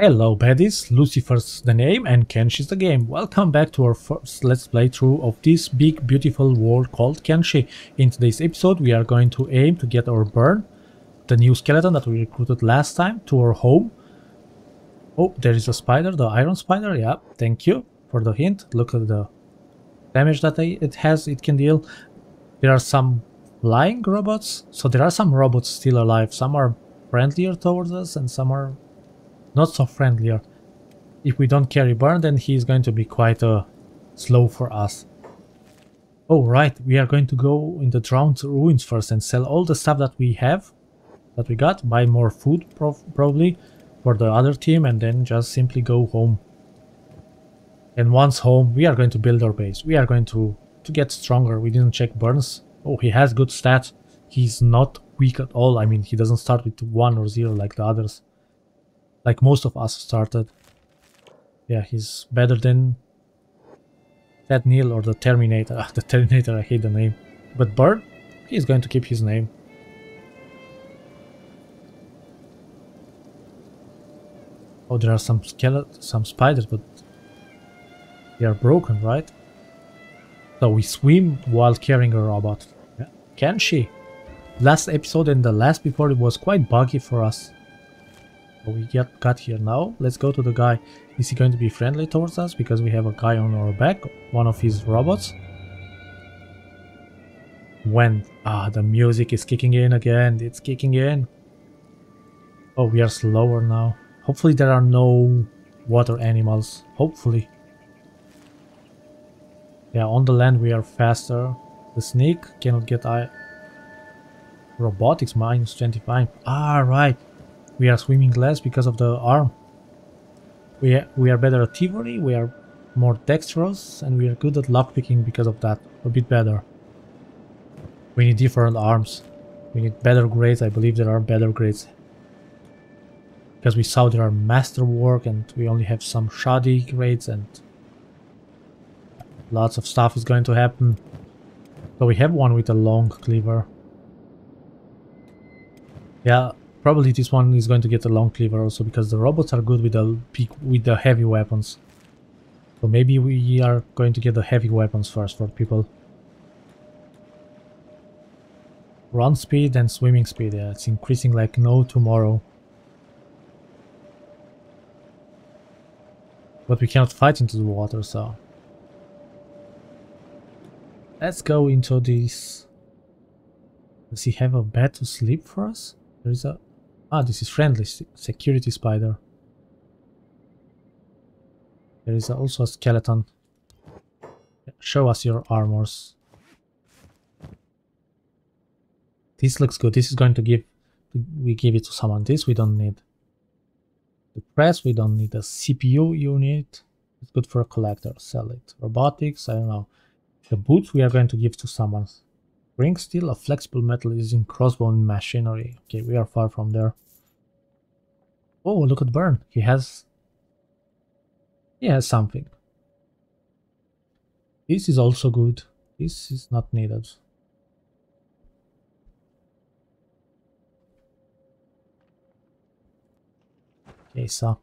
Hello baddies, Lucifer's the name and Kenshi's the game. Welcome back to our first let's playthrough of this big beautiful world called Kenshi. In today's episode we are going to aim to get our burn, the new skeleton that we recruited last time, to our home. Oh, there is a spider, the iron spider, yeah, thank you for the hint. Look at the damage that it has, it can deal. There are some flying robots, so there are some robots still alive. Some are friendlier towards us and some are not so friendlier. If we don't carry burn, then he's going to be quite uh, slow for us. Oh right, we are going to go in the drowned ruins first and sell all the stuff that we have, that we got, buy more food probably for the other team and then just simply go home. And once home, we are going to build our base. We are going to, to get stronger. We didn't check burns. Oh, he has good stats. He's not weak at all. I mean, he doesn't start with 1 or 0 like the others like most of us started. Yeah, he's better than Ted Neil or the Terminator. The Terminator, I hate the name. But Burn, he's going to keep his name. Oh, there are some skeletons, some spiders, but they are broken, right? So we swim while carrying a robot. Yeah. Can she? Last episode and the last before it was quite buggy for us we get got here now. Let's go to the guy. Is he going to be friendly towards us because we have a guy on our back, one of his robots? When ah the music is kicking in again, it's kicking in. Oh, we are slower now. Hopefully there are no water animals. Hopefully. Yeah, on the land we are faster. The snake cannot get I robotics minus 25. Ah, right. We are swimming less because of the arm. We, we are better at thievery, we are more dexterous, and we are good at lockpicking because of that. A bit better. We need different arms. We need better grades, I believe there are better grades. Because we saw there are masterwork and we only have some shoddy grades and lots of stuff is going to happen. So we have one with a long cleaver. Yeah, Probably this one is going to get a long cleaver also because the robots are good with the with the heavy weapons. So maybe we are going to get the heavy weapons first for people. Run speed and swimming speed, yeah, it's increasing like no tomorrow. But we cannot fight into the water, so... Let's go into this... Does he have a bed to sleep for us? There is a... Ah, this is friendly security spider. There is also a skeleton. Show us your armors. This looks good. This is going to give we give it to someone. This we don't need. The press we don't need. A CPU unit. It's good for a collector. Sell it. Robotics, I don't know. The boots we are going to give to someone. Ring steel, a flexible metal using crossbone machinery. Okay, we are far from there. Oh, look at Burn. He has... He has something. This is also good. This is not needed. Okay, so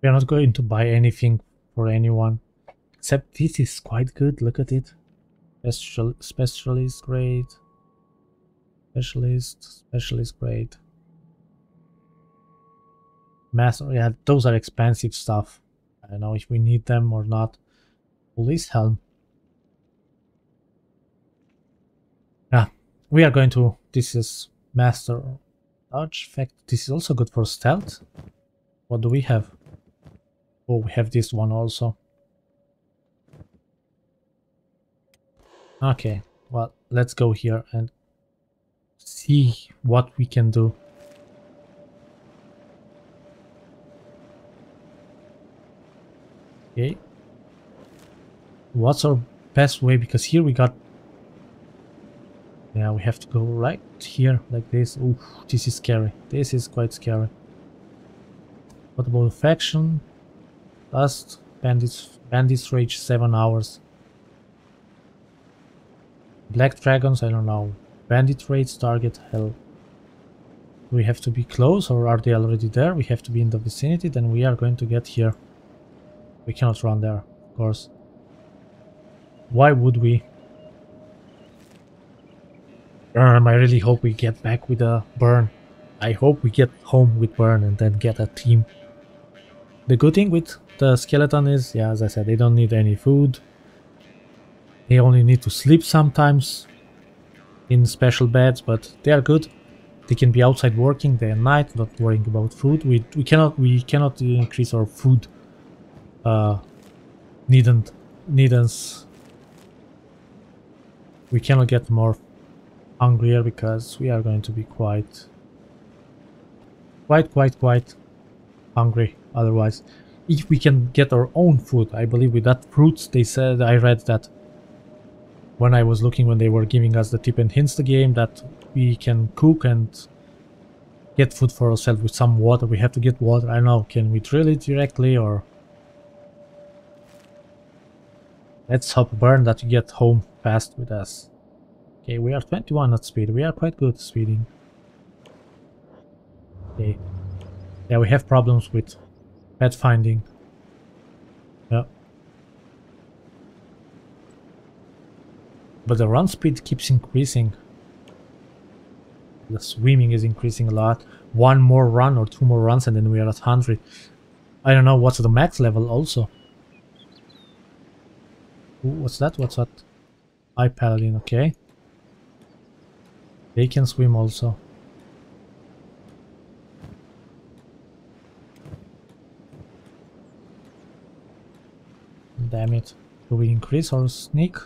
we are not going to buy anything for anyone. Except this is quite good, look at it. Special, specialist grade. Specialist, specialist grade. Master, yeah, those are expensive stuff. I don't know if we need them or not. Police helm. Yeah, we are going to, this is master dodge fact. This is also good for stealth. What do we have? Oh, we have this one also. Okay, well, let's go here and see what we can do. Okay. What's our best way? Because here we got... Yeah, we have to go right here, like this. Ooh, this is scary. This is quite scary. What about faction? Last bandits, bandits rage 7 hours. Black Dragons, I don't know. Bandit raids target hell. we have to be close or are they already there? We have to be in the vicinity, then we are going to get here. We cannot run there, of course. Why would we? Um, I really hope we get back with a burn. I hope we get home with burn and then get a team. The good thing with the skeleton is, yeah, as I said, they don't need any food. They only need to sleep sometimes in special beds, but they are good. They can be outside working day and night, not worrying about food. We we cannot we cannot increase our food uh, needn't. We cannot get more hungrier because we are going to be quite quite quite quite hungry otherwise if we can get our own food i believe with that fruits they said i read that when i was looking when they were giving us the tip and hints the game that we can cook and get food for ourselves with some water. We have to get water. I know. Can we drill it directly or? Let's hope burn that you get home fast with us. Okay we are 21 at speed. We are quite good speeding. Okay. Yeah we have problems with pathfinding but the run speed keeps increasing. The swimming is increasing a lot. One more run or two more runs and then we are at 100 I don't know what's the max level also? Ooh, what's that? What's that? I paladin okay. They can swim also. Damn it. Do we increase or sneak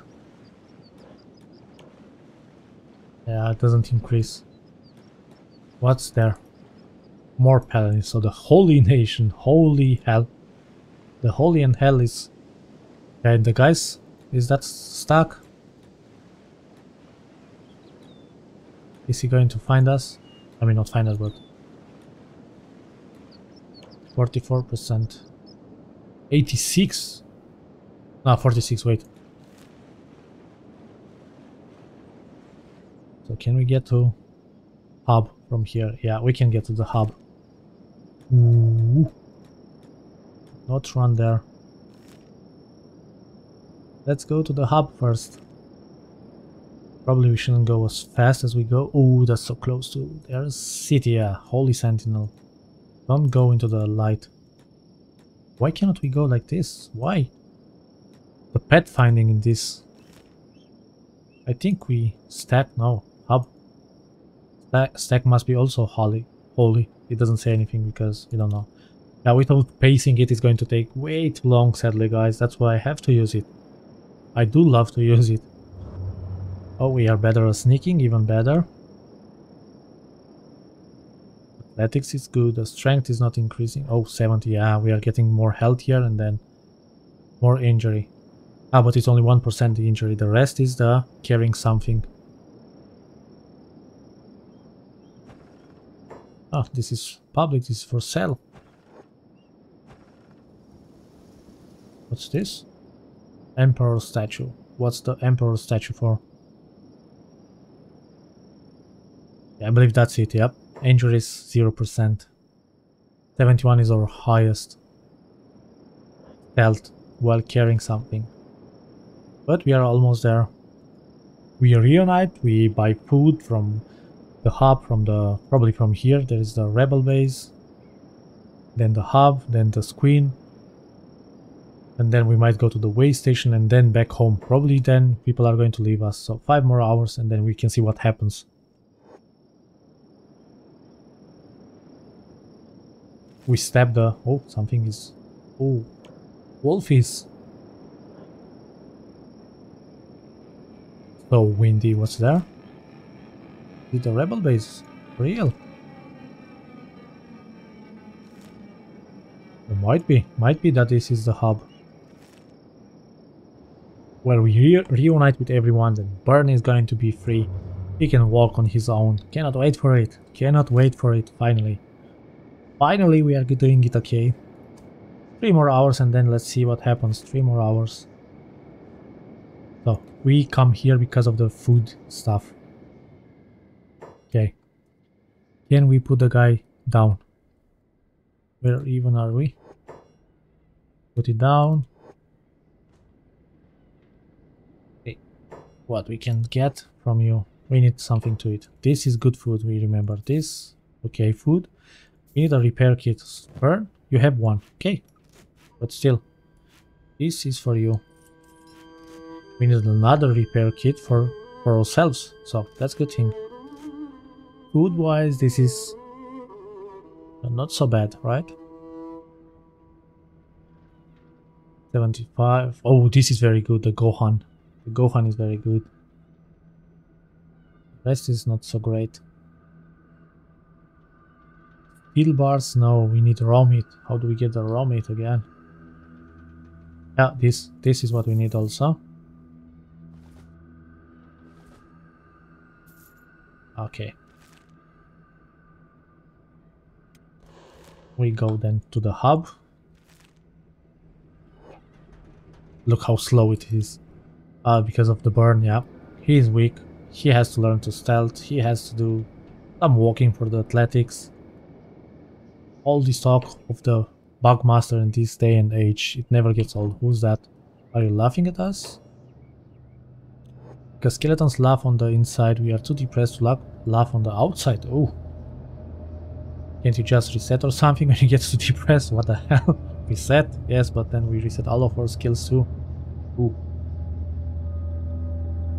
yeah it doesn't increase What's there? More paladins. So the holy nation, holy hell. The holy and hell is... And the guys, is that stuck? Is he going to find us? I mean, not find us, but... 44%. 86? No, 46, wait. So can we get to hub? from here. Yeah, we can get to the hub. Ooh. Not run there. Let's go to the hub first. Probably we shouldn't go as fast as we go. Oh, that's so close to... There's city, yeah. Holy Sentinel. Don't go into the light. Why cannot we go like this? Why? The pathfinding in this... I think we stack... No, hub. Stack, must be also holy. Holy. It doesn't say anything because we don't know. Now without pacing it is going to take way too long, sadly, guys. That's why I have to use it. I do love to use it. Oh, we are better at sneaking, even better. Athletics is good, the strength is not increasing. Oh, 70, yeah, we are getting more healthier and then more injury. Ah, but it's only 1% the injury, the rest is the carrying something. Oh, this is public, this is for sale. What's this? Emperor statue. What's the Emperor statue for? Yeah, I believe that's it, yep. Injuries 0%. 71 is our highest health while carrying something. But we are almost there. We reunite, we buy food from the hub from the probably from here there is the rebel base then the hub then the Squin and then we might go to the way station and then back home. Probably then people are going to leave us. So five more hours and then we can see what happens. We stab the oh something is oh wolfies so windy what's there is the rebel base real? It might be. Might be that this is the hub. Where we re reunite with everyone, then Burn is going to be free. He can walk on his own. Cannot wait for it. Cannot wait for it, finally. Finally we are doing it okay. Three more hours and then let's see what happens. Three more hours. So, we come here because of the food stuff. Okay. Can we put the guy down? Where even are we? Put it down. Okay. What we can get from you? We need something to eat. This is good food, we remember this. Okay, food. We need a repair kit. Burn? You have one. Okay. But still. This is for you. We need another repair kit for, for ourselves. So, that's good thing. Food-wise, this is uh, not so bad, right? 75. Oh, this is very good, the Gohan. The Gohan is very good. The rest is not so great. Steel bars? No, we need raw meat. How do we get the raw meat again? Yeah, this this is what we need also. Okay. We go then to the hub. Look how slow it is. Uh, because of the burn, yeah. He is weak. He has to learn to stealth. He has to do some walking for the athletics. All this talk of the Bugmaster in this day and age, it never gets old. Who's that? Are you laughing at us? Because skeletons laugh on the inside, we are too depressed to laugh, laugh on the outside. Oh. Can't you just reset or something when you get too depressed? What the hell? Reset? Yes, but then we reset all of our skills too. Ooh.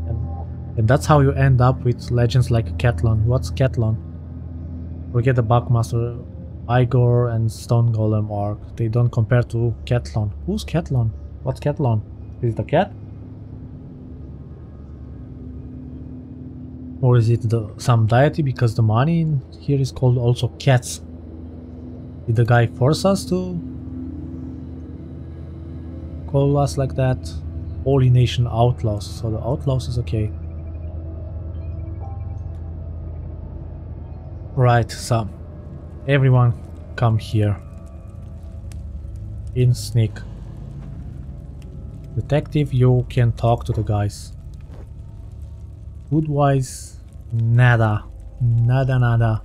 And, and that's how you end up with legends like Catlon. What's Catlon? Forget the Bugmaster, Igor and Stone Golem arc. They don't compare to Catlon. Who's Catlon? What's Catlon? Is it a cat? Or is it the some deity because the money in here is called also cats? Did the guy force us to call us like that. Holy Nation Outlaws. So the Outlaws is okay. Right, so everyone come here. In sneak. Detective, you can talk to the guys. Food-wise, nada. Nada, nada.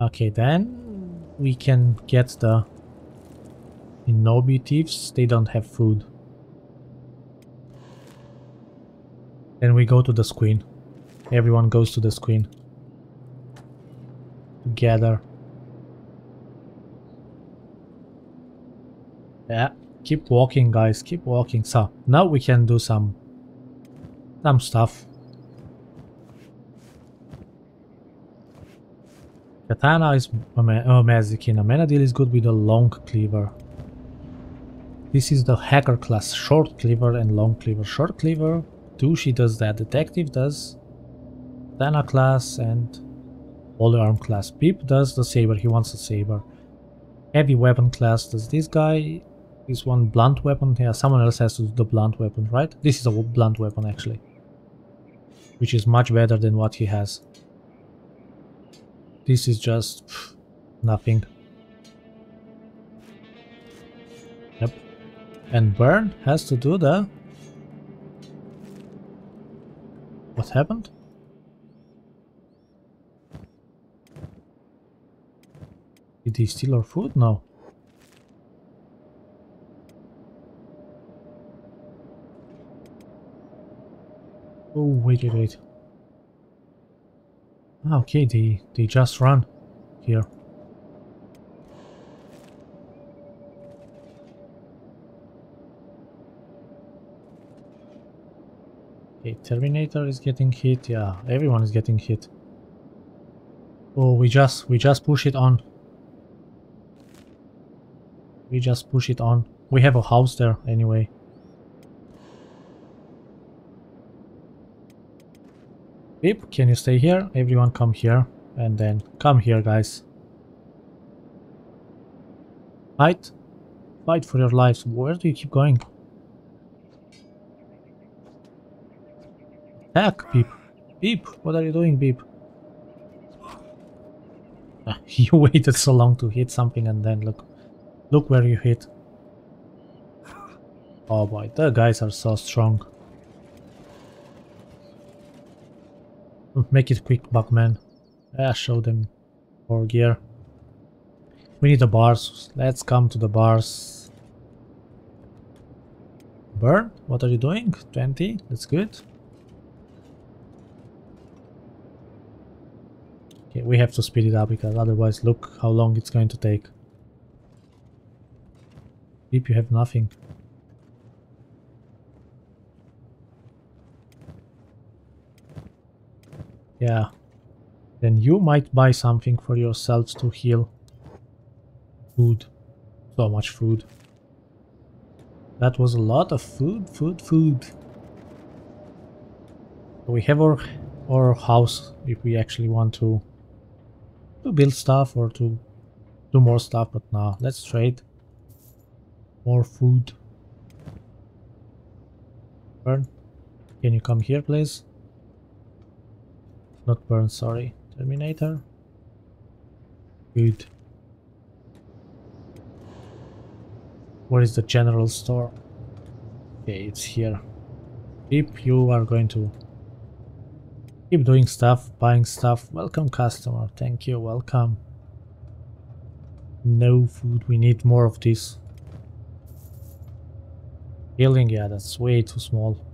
Okay, then we can get the Shinobi Thieves, they don't have food. Then we go to the Squin. Everyone goes to the Squin. Together. Yeah, keep walking guys, keep walking. So, now we can do some some stuff. Katana is amazing. Amenadil oh, is good with a long cleaver. This is the hacker class, short cleaver and long cleaver. Short cleaver, Dushi does that, detective does Dana class and all arm class. Pip does the saber, he wants a saber. Heavy weapon class does this guy, this one blunt weapon, yeah, someone else has to do the blunt weapon, right? This is a blunt weapon actually. Which is much better than what he has. This is just pff, nothing. And Burn has to do the... What happened? Did he steal our food? No. Oh, wait, wait, wait. Ah, okay, they, they just run here. Okay, Terminator is getting hit. Yeah, everyone is getting hit. Oh, we just we just push it on. We just push it on. We have a house there anyway. Beep, can you stay here? Everyone come here. And then come here, guys. Fight. Fight for your lives. Where do you keep going? Attack, Beep. Beep, what are you doing, Beep? Ah, you waited so long to hit something and then look. Look where you hit. Oh boy, the guys are so strong. Make it quick, Buckman. Show them our gear. We need the bars. Let's come to the bars. Burn, what are you doing? 20, that's good. Okay, we have to speed it up because otherwise look how long it's going to take. If you have nothing. Yeah. Then you might buy something for yourselves to heal. Food. So much food. That was a lot of food, food, food. We have our, our house if we actually want to, to build stuff or to do more stuff, but now let's trade. More food. Burn. Can you come here, please? Not burn, sorry. Terminator. Good. Where is the general store? Okay, it's here. If you are going to keep doing stuff, buying stuff, welcome customer. Thank you, welcome. No food, we need more of this. Healing, yeah, that's way too small.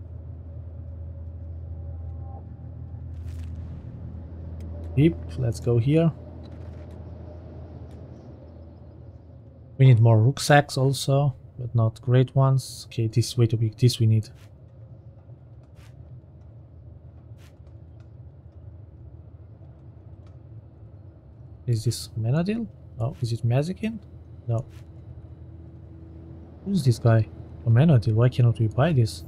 Yep, let's go here. We need more rucksacks also, but not great ones. Okay, this is way too big. This we need. Is this Menadil? No. Oh, is it Mazikin? No. Who's this guy? Oh, a Menadil. Why cannot we buy this?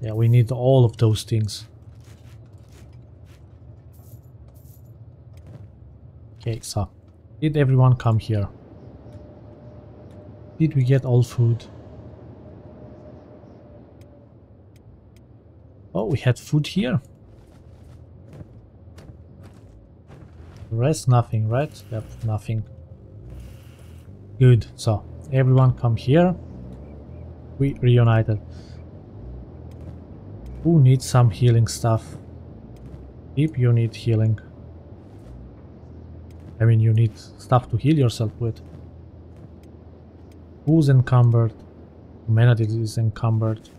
Yeah, we need all of those things. Okay, so did everyone come here? Did we get all food? Oh, we had food here. Rest nothing, right? Yep, nothing. Good, so everyone come here. We reunited. Who needs some healing stuff? If you need healing. I mean, you need stuff to heal yourself with. Who's encumbered? Humanity is encumbered.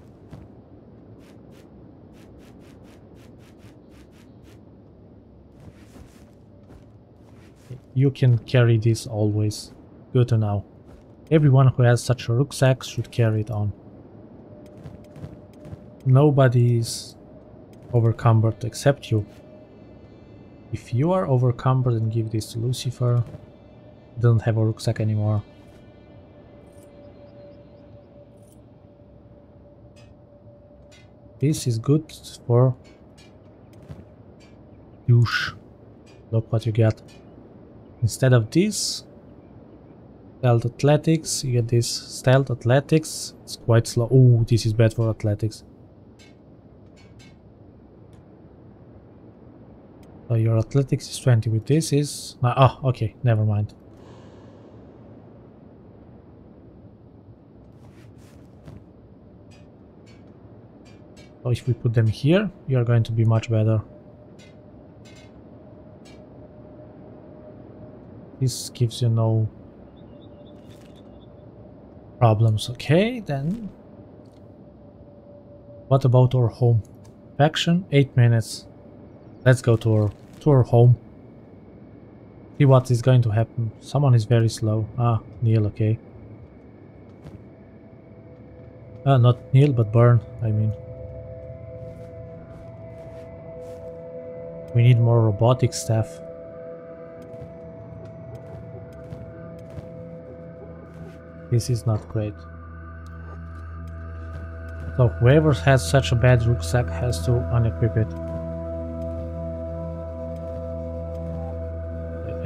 You can carry this always. Good to know. Everyone who has such a rucksack should carry it on. Nobody is overcumbered except you. If you are overcumbered and give this to Lucifer, don't have a rucksack anymore. This is good for douche. Look what you get. Instead of this, stealth athletics, you get this stealth athletics. It's quite slow. Oh, this is bad for athletics. Your athletics is 20 with this is... Ah, oh, okay, never mind. So if we put them here, you are going to be much better. This gives you no problems. Okay, then. What about our home? Faction, 8 minutes. Let's go to our to our home. See what is going to happen. Someone is very slow. Ah, Neil, okay. Ah, not Neil, but Burn, I mean. We need more robotic staff. This is not great. So whoever has such a bad rucksack has to unequip it.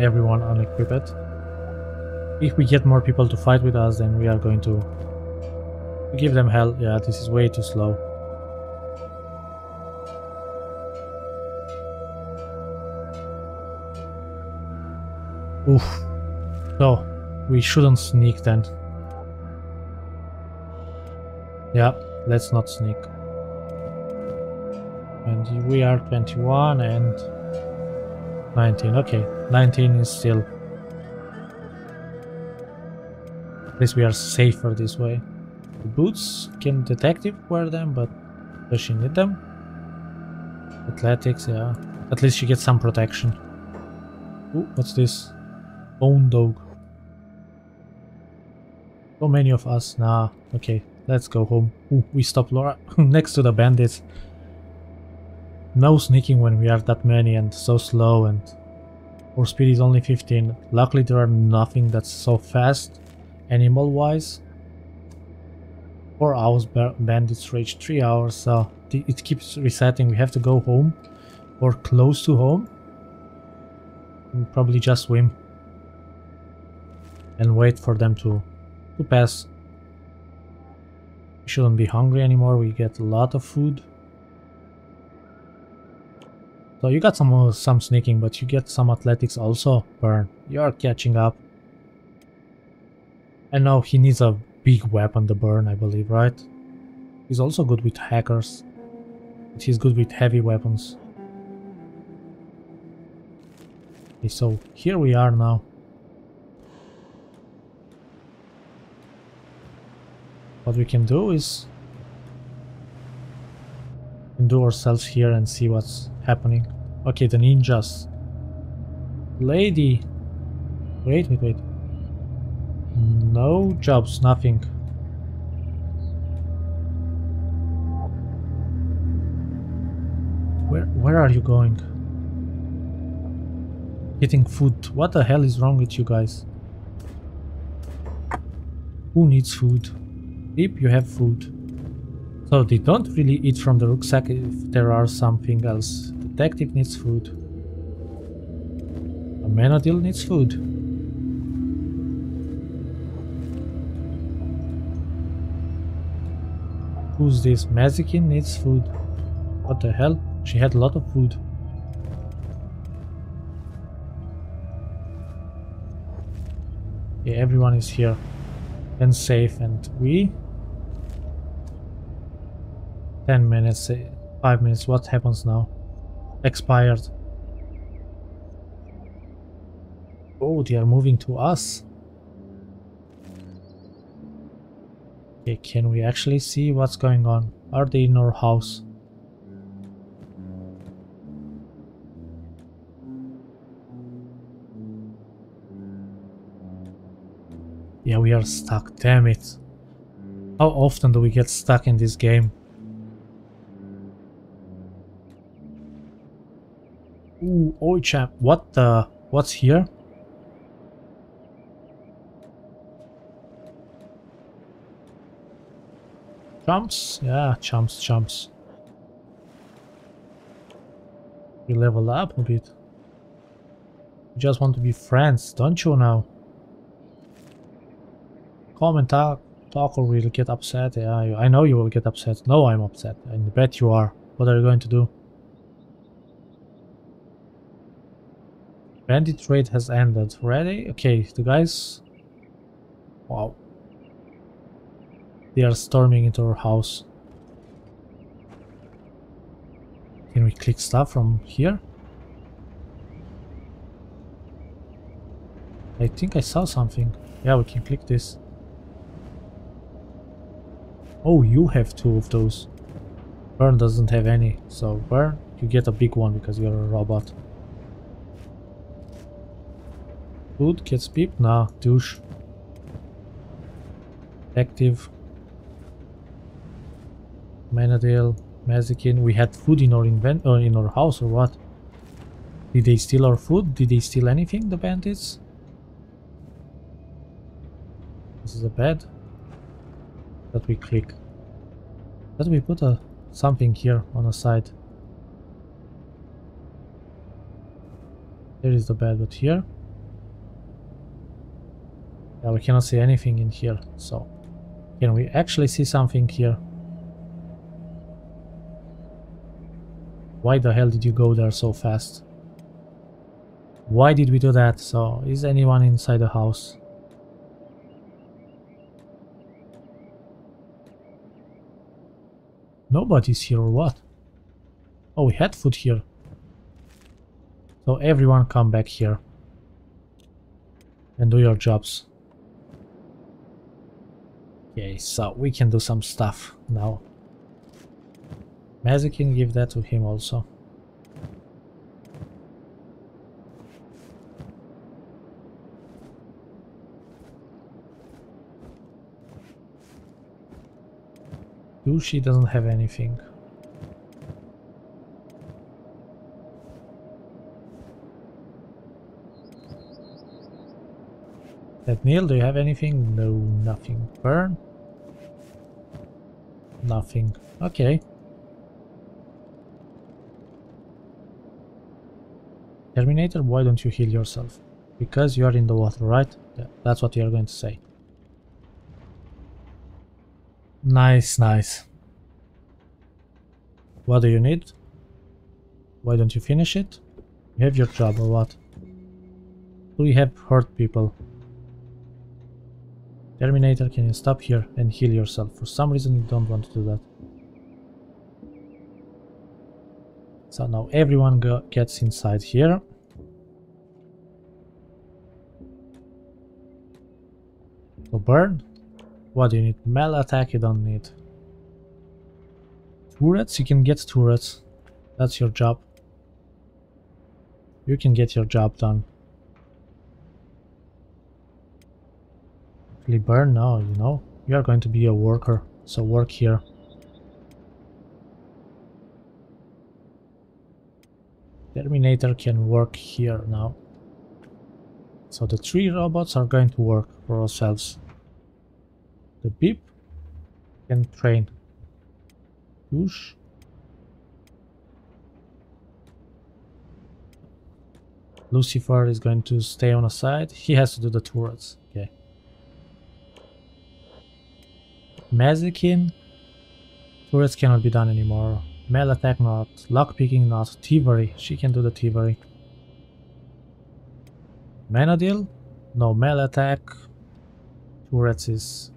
Everyone unequipped. If we get more people to fight with us, then we are going to give them hell. Yeah, this is way too slow. Oof. So, we shouldn't sneak then. Yeah, let's not sneak. And we are 21 and 19. Okay, 19 is still... At least we are safer this way. The boots, can detective wear them, but does she need them? Athletics, yeah. At least she gets some protection. Ooh, what's this? Bone dog. So many of us. Nah, okay. Let's go home. Ooh, we stopped Laura next to the bandits. No sneaking when we are that many and so slow and our speed is only 15. Luckily there are nothing that's so fast animal wise. 4 hours bandits rage 3 hours so it keeps resetting. We have to go home or close to home. And probably just swim and wait for them to, to pass we shouldn't be hungry anymore, we get a lot of food. So you got some uh, some sneaking, but you get some athletics also. Burn, you're catching up. And now he needs a big weapon, the Burn, I believe, right? He's also good with hackers. But he's good with heavy weapons. Okay, so here we are now. What we can do is do ourselves here and see what's happening. Okay, the ninjas. Lady. Wait, wait, wait. No jobs, nothing. Where where are you going? Getting food. What the hell is wrong with you guys? Who needs food? If you have food. So they don't really eat from the rucksack if there are something else. Detective needs food. A Menadil needs food. Who's this? Mazikin needs food. What the hell? She had a lot of food. Yeah, everyone is here and safe and we 10 minutes, eh, 5 minutes, what happens now? Expired. Oh, they are moving to us. Okay, can we actually see what's going on? Are they in our house? Yeah, we are stuck, damn it. How often do we get stuck in this game? Ooh, oi champ, what the, what's here? Jumps? Yeah, jumps, jumps. We level up a bit. You just want to be friends, don't you now? Come and talk, talk or we'll get upset. Yeah, I know you will get upset. No, I'm upset. I bet you are. What are you going to do? Bandit trade has ended. Ready? Okay, the guys... Wow. They are storming into our house. Can we click stuff from here? I think I saw something. Yeah, we can click this. Oh, you have two of those. Burn doesn't have any, so Burn, you get a big one because you're a robot. Food gets beeped? Nah, douche. Active. Menadil, Mazikin. We had food in our invent uh, in our house or what? Did they steal our food? Did they steal anything, the bandits? This is a bed that we click. That we put a something here on the side. There is the bed, but here yeah, we cannot see anything in here, so... Can we actually see something here? Why the hell did you go there so fast? Why did we do that? So, is anyone inside the house? Nobody's here or what? Oh, we had food here. So everyone come back here. And do your jobs. Okay, so we can do some stuff now. Mazikin, give that to him also. Dushi doesn't have anything. That Neil, do you have anything? No, nothing. Burn? Nothing. Okay. Terminator, why don't you heal yourself? Because you are in the water, right? Yeah, that's what you are going to say. Nice, nice. What do you need? Why don't you finish it? You have your job or what? Do you have hurt people? Terminator, can you stop here and heal yourself? For some reason you don't want to do that. So now everyone gets inside here. So burn. What do you need? Melee attack you don't need. Turrets? You can get turrets. That's your job. You can get your job done. Burn now, you know. You are going to be a worker, so work here. Terminator can work here now. So the three robots are going to work for ourselves. The beep can train. Push. Lucifer is going to stay on a side. He has to do the turrets. Okay. Mazikin. Turrets cannot be done anymore. Mel attack not. Lockpicking not. Thievery. She can do the thievery. Manadil? No mel attack. Turrets is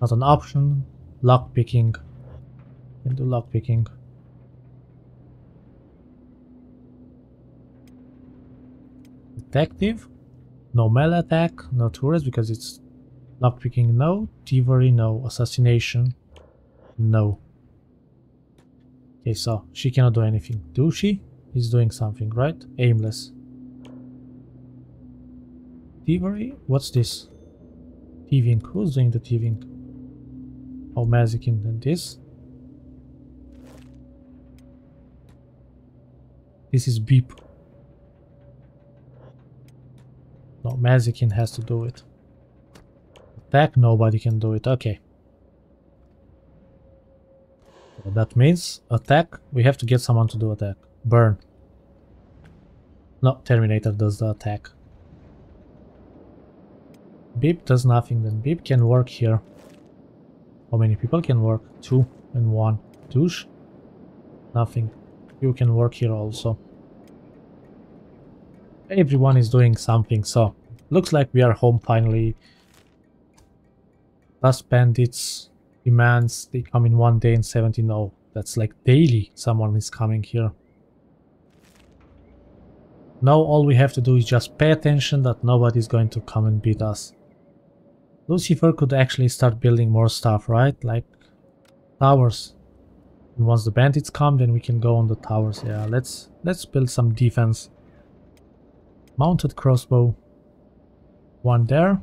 not an option. Lockpicking. Can do lockpicking. Detective? No mel attack, no turrets because it's lockpicking no, thievery no, assassination no. Okay, so she cannot do anything. Do she? He's doing something, right? Aimless. Thievery? What's this? Thieving. Who's doing the thieving? Oh, Mazikin and this. This is Beep. No, Mazikin has to do it. Attack, nobody can do it. Okay. That means attack, we have to get someone to do attack. Burn. No, Terminator does the attack. Beep does nothing then. Beep can work here. How many people can work? Two and one. Douche? Nothing. You can work here also. Everyone is doing something, so looks like we are home finally. Last bandits demands they come in one day and 17 oh. That's like daily someone is coming here. Now all we have to do is just pay attention that nobody's going to come and beat us. Lucifer could actually start building more stuff right? Like towers. And once the bandits come then we can go on the towers. Yeah let's let's build some defense. Mounted crossbow. One there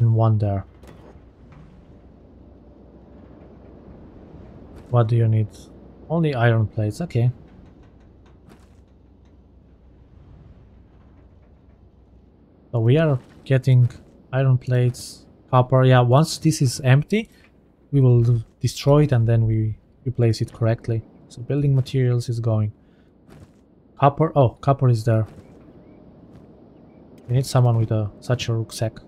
one there. What do you need? Only iron plates, okay. So we are getting iron plates, copper. Yeah, once this is empty, we will destroy it and then we replace it correctly. So building materials is going. Copper, oh, copper is there. We need someone with a such a rucksack.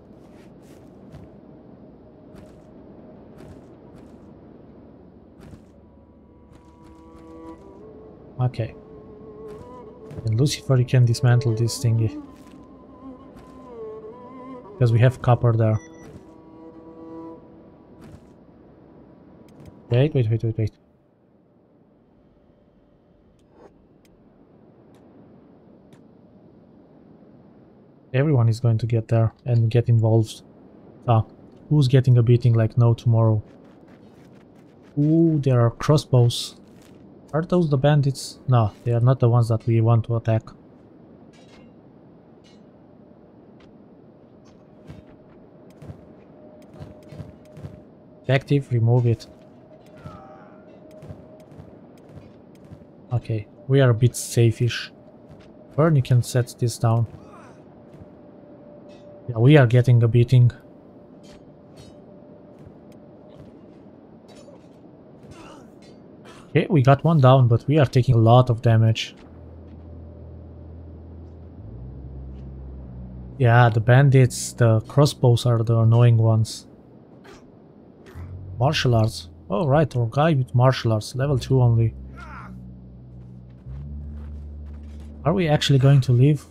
Okay. And Lucifer, you can dismantle this thingy. Because we have copper there. Wait, wait, wait, wait, wait. Everyone is going to get there and get involved. Ah, who's getting a beating like no tomorrow? Ooh, there are crossbows. Are those the bandits? No, they are not the ones that we want to attack. Active, remove it. Okay, we are a bit safe-ish. You can set this down. Yeah, we are getting a beating. Okay, we got one down, but we are taking a lot of damage. Yeah, the bandits, the crossbows are the annoying ones. Martial arts. Oh, right, our guy with martial arts, level 2 only. Are we actually going to leave?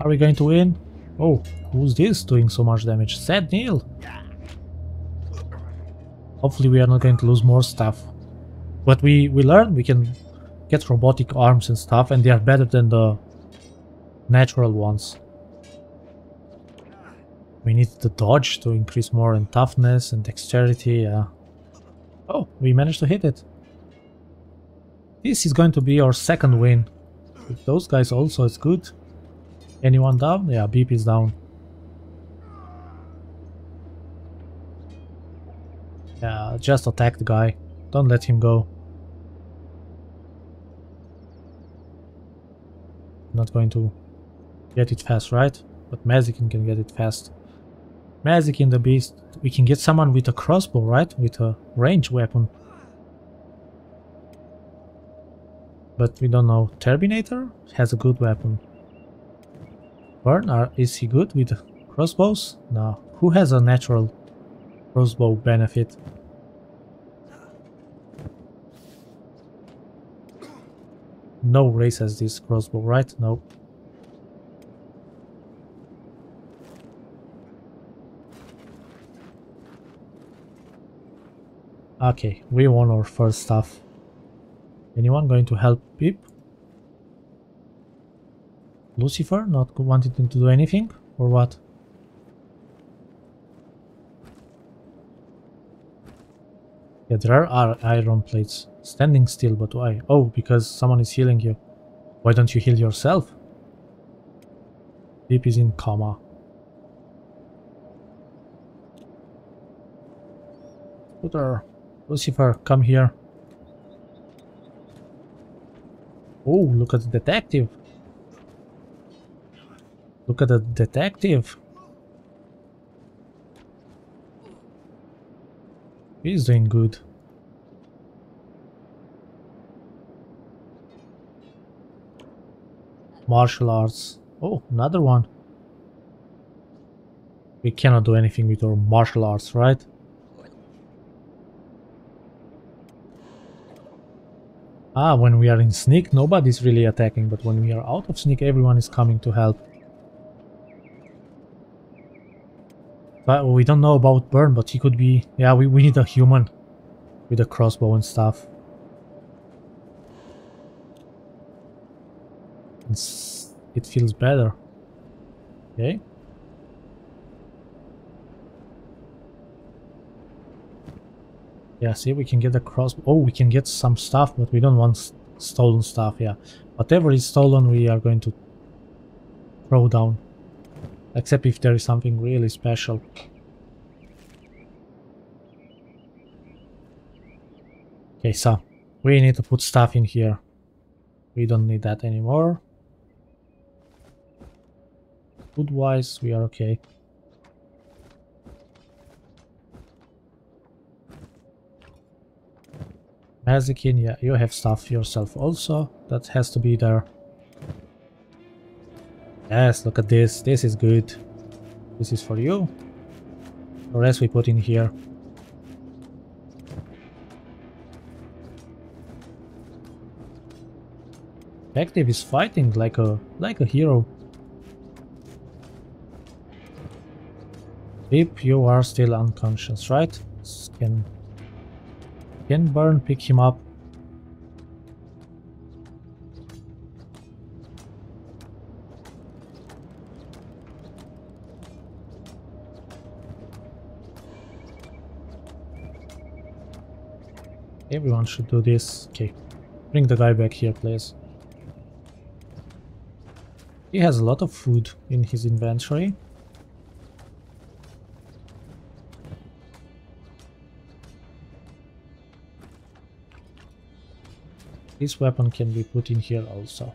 Are we going to win? Oh, who's this doing so much damage? Sad Neil! Hopefully we are not going to lose more stuff. But we, we learned we can get robotic arms and stuff and they are better than the natural ones. We need the dodge to increase more in toughness and dexterity. Oh, we managed to hit it. This is going to be our second win. With those guys also, it's good. Anyone down? Yeah, Beep is down. Yeah, just attack the guy. Don't let him go. Not going to get it fast, right? But Mazikin can get it fast. Mazikin the beast. We can get someone with a crossbow, right? With a range weapon. But we don't know. Terminator has a good weapon. Burn, are, is he good with crossbows? No. Who has a natural crossbow benefit? No race has this crossbow, right? No. Okay, we won our first stuff. Anyone going to help Pip? Lucifer not wanting to do anything? Or what? There are iron plates. Standing still, but why? Oh, because someone is healing you. Why don't you heal yourself? Deep is in coma. Scooter, Lucifer, come here. Oh, look at the detective. Look at the detective. He's doing good. Martial arts. Oh, another one. We cannot do anything with our martial arts, right? Ah, when we are in sneak, nobody's really attacking, but when we are out of sneak, everyone is coming to help. But we don't know about Burn, but he could be... Yeah, we, we need a human with a crossbow and stuff. It's, it feels better. Okay. Yeah, see, we can get the cross. Oh, we can get some stuff, but we don't want stolen stuff, yeah. Whatever is stolen, we are going to throw down. Except if there is something really special. Okay, so we need to put stuff in here. We don't need that anymore. Food-wise, we are okay. Mazikin, yeah, you have stuff yourself also. That has to be there. Yes, look at this. This is good. This is for you. The rest we put in here. Active is fighting like a like a hero. Sleep, you are still unconscious, right? Can, can Burn pick him up? Everyone should do this. Okay. Bring the guy back here, please. He has a lot of food in his inventory. This weapon can be put in here also.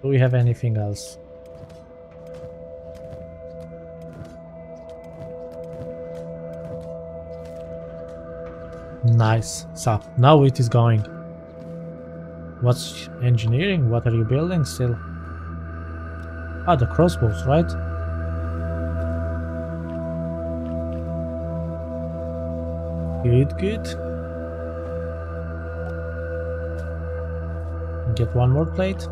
Do we have anything else? Nice. So, now it is going. What's engineering? What are you building still? Ah, the crossbows, right? Good, good. Get one more plate.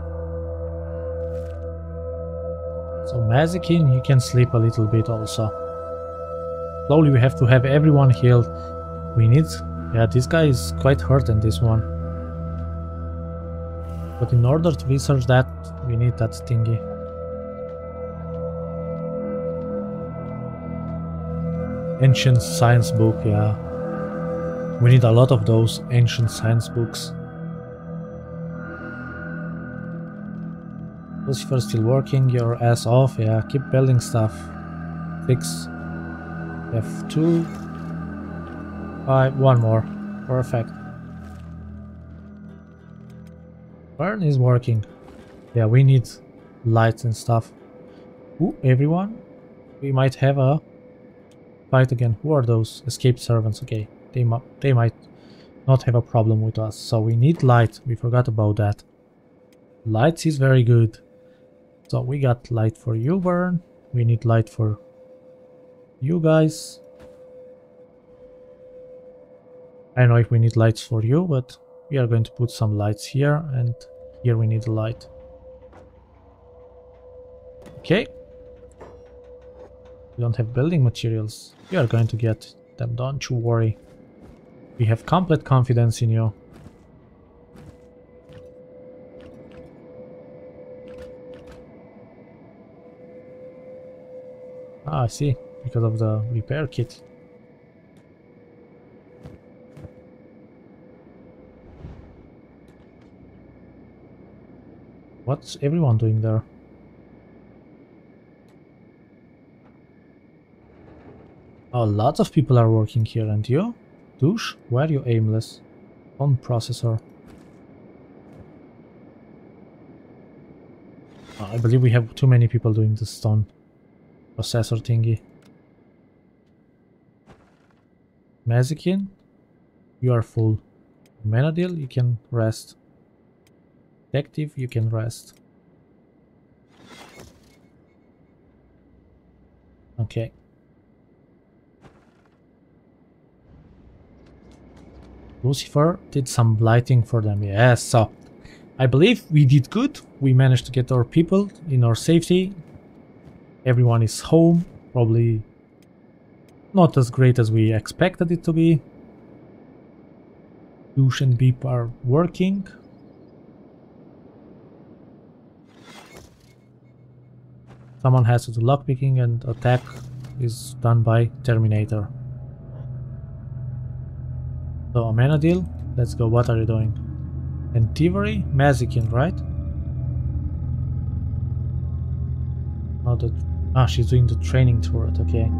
So Mazikin, you can sleep a little bit also. Slowly we have to have everyone healed. We need... Yeah, this guy is quite hurt in this one. But in order to research that, we need that thingy. Ancient science book, yeah. We need a lot of those ancient science books. Lucifer still working your ass off, yeah. Keep building stuff. Fix. F2. Five, one more. Perfect. Burn is working. Yeah, we need lights and stuff. Ooh, everyone? We might have a fight again. Who are those? Escaped servants. Okay, they, they might not have a problem with us. So we need light. We forgot about that. Lights is very good. So we got light for you, Burn. We need light for you guys. I don't know if we need lights for you, but we are going to put some lights here and here we need a light. Okay. We don't have building materials. You are going to get them, don't you worry. We have complete confidence in you. Ah, I see. Because of the repair kit. What's everyone doing there? Oh, lots of people are working here, and you? Douche? Why are you aimless? On processor. Oh, I believe we have too many people doing the stone processor thingy. Mazikin, you are full. Menadil, you can rest. Detective, you can rest. Okay. Lucifer did some lighting for them, yes, so I believe we did good. We managed to get our people in our safety. Everyone is home, probably not as great as we expected it to be. Douche and Beep are working. Someone has to do lockpicking and attack is done by Terminator. So Amenadil, let's go. What are you doing? And Tivory? Mazikin, right? Oh, the, ah, she's doing the training turret, okay.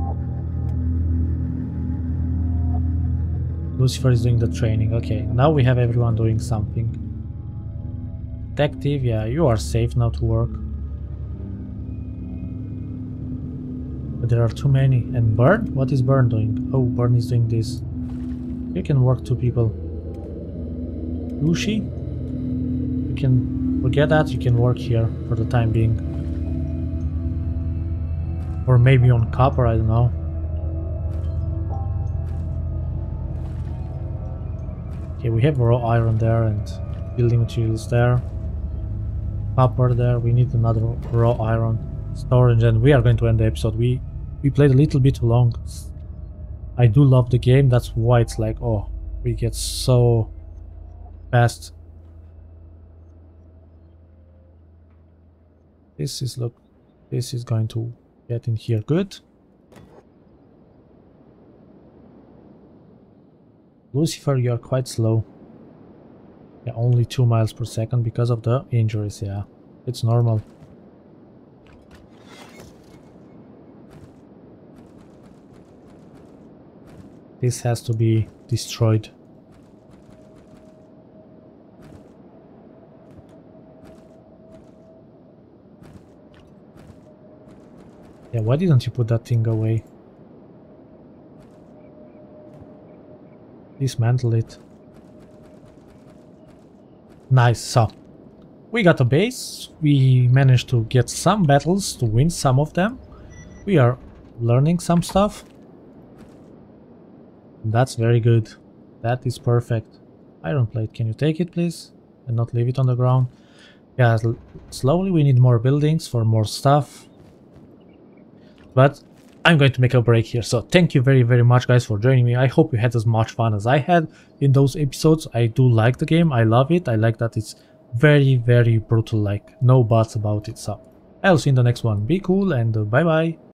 Lucifer is doing the training, okay. Now we have everyone doing something. Detective, yeah, you are safe now to work. But there are too many. And Burn? What is Burn doing? Oh, Burn is doing this. You can work two people. Yushi? You can forget that, you can work here for the time being. Or maybe on copper, I don't know. Okay, we have raw iron there and building materials there. Copper there, we need another raw iron storage and we are going to end the episode. We we played a little bit too long. I do love the game, that's why it's like, oh, we get so fast. This is, look, this is going to get in here good. Lucifer, you are quite slow. Yeah, only 2 miles per second because of the injuries, yeah. It's normal. This has to be destroyed. Why didn't you put that thing away? Dismantle it. Nice, so we got a base, we managed to get some battles, to win some of them. We are learning some stuff. That's very good. That is perfect. Iron plate, can you take it please? And not leave it on the ground. Yeah, slowly we need more buildings for more stuff. But I'm going to make a break here. So thank you very, very much guys for joining me. I hope you had as much fun as I had in those episodes. I do like the game. I love it. I like that it's very, very brutal like. No buts about it. So I'll see you in the next one. Be cool and uh, bye bye.